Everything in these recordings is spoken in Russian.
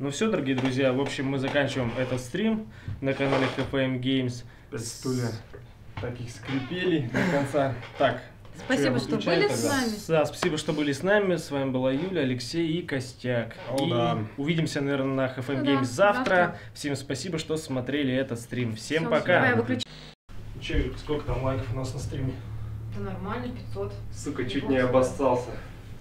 Ну все, дорогие друзья, в общем, мы заканчиваем этот стрим на канале KFM Games. Пять стулья таких скрипели до конца. Так, Спасибо, что выключаю были с тогда? нами. Да, спасибо, что были с нами. С вами была Юля, Алексей и Костяк. О, и да. увидимся, наверное, на HFM Ну да, Games завтра. завтра. Всем спасибо, что смотрели этот стрим. Всем Всё, пока. Выключай. Че, сколько там лайков у нас на стриме? Это нормально, 500. Сука, чуть не обоссался.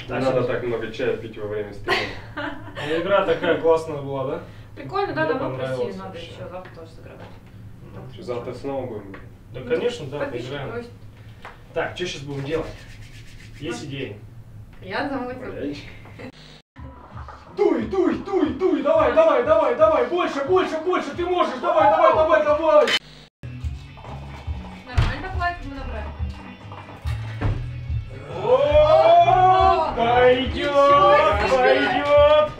Не Да, надо так много чая пить во время стрима. Ну, Игра такая классная была, да? Прикольно, да, давно понравилось просили, надо вообще. еще завтра тоже сыграть. Завтра снова будем. Да, Ну, конечно, да, поиграем. Так, что сейчас будем делать? Есть идеи? Я замутил. Дуй, дуй, дуй, дуй, давай, давай, давай, давай, больше, больше, больше, ты можешь, давай, давай, давай, давай. Пойдет, пойдет.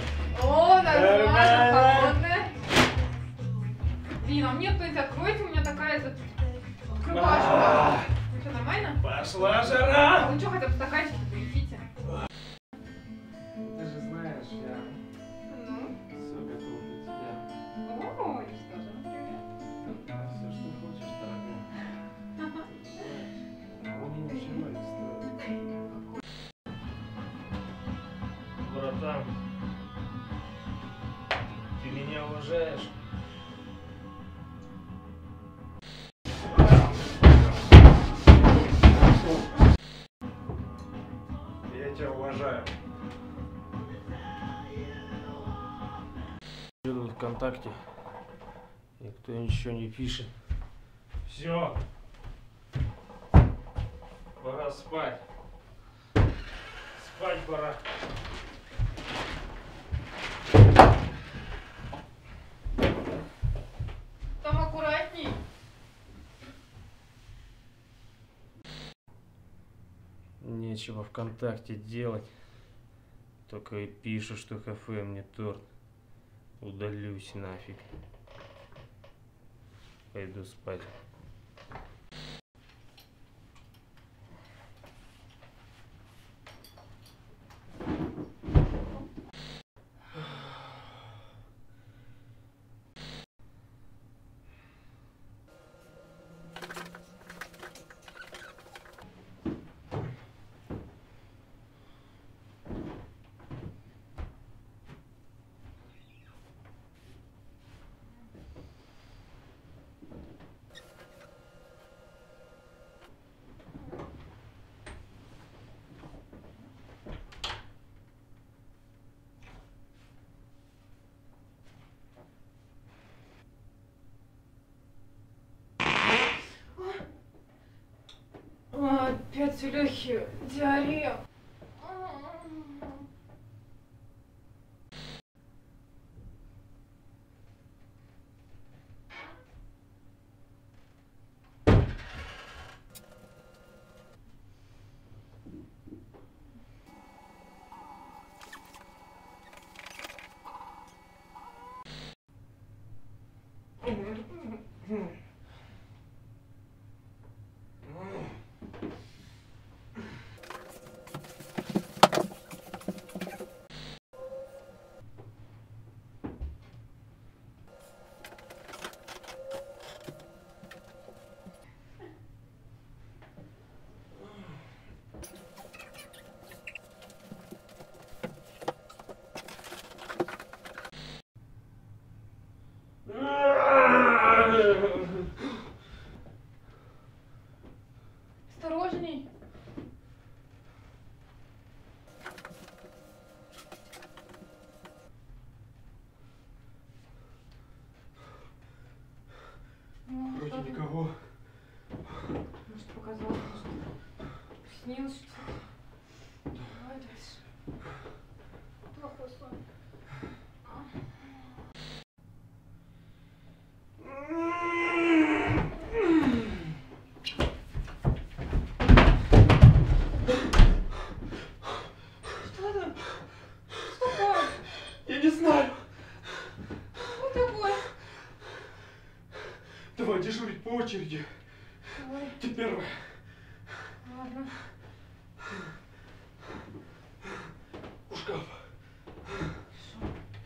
О, нормально, холодная. Блин, а мне кто-нибудь откроет, у меня такая этот... Открывашка. Ну что, нормально? Пошла А жара. вы что, хотя бы стаканчик принесите? Уважаешь? Я тебя уважаю. Еду ВКонтакте. Никто ничего не пишет. Все. Пора спать. Спать пора. Там аккуратней. Нечего ВКонтакте делать. Только и пишут, что кафе мне торт. Удалюсь нафиг. Пойду спать. А, Опять у Лехи диарея. Осторожней. Ну, Никого. Может, показалось, что снилось что-то. Давай дальше. Плохой сон. Что там? Что такое? Я не знаю. Что такое? Давай дежурить по очереди. Давай, Ты первая. ладно. У шкафа.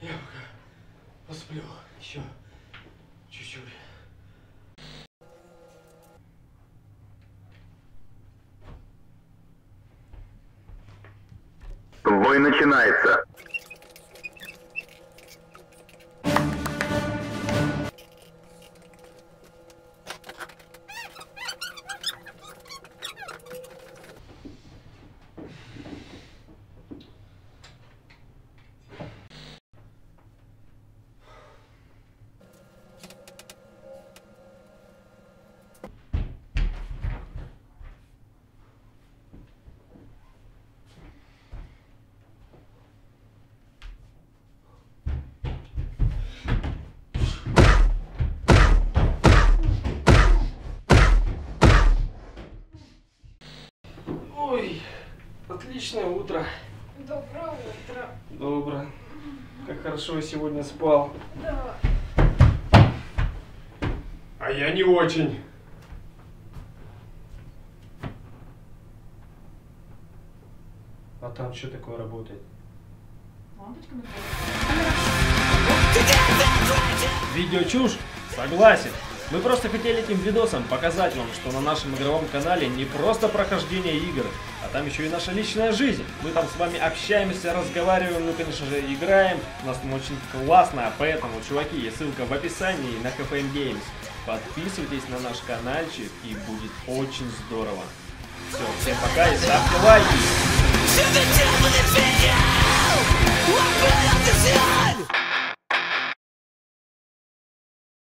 Я пока Посплю еще чуть-чуть. Бой начинается. Отличное утро. Доброе утро. Добро. Как хорошо я сегодня спал. Да. А я не очень. А там что такое работает? Лампочками Видео чушь? Согласен. Мы просто хотели этим видосом показать вам, что на нашем игровом канале не просто прохождение игр, а там еще и наша личная жизнь. Мы там с вами общаемся, разговариваем, ну конечно же играем. У нас там очень классно, поэтому, чуваки, есть ссылка в описании на KFM Games. Подписывайтесь на наш каналчик и будет очень здорово. Все, всем пока и ставьте лайки.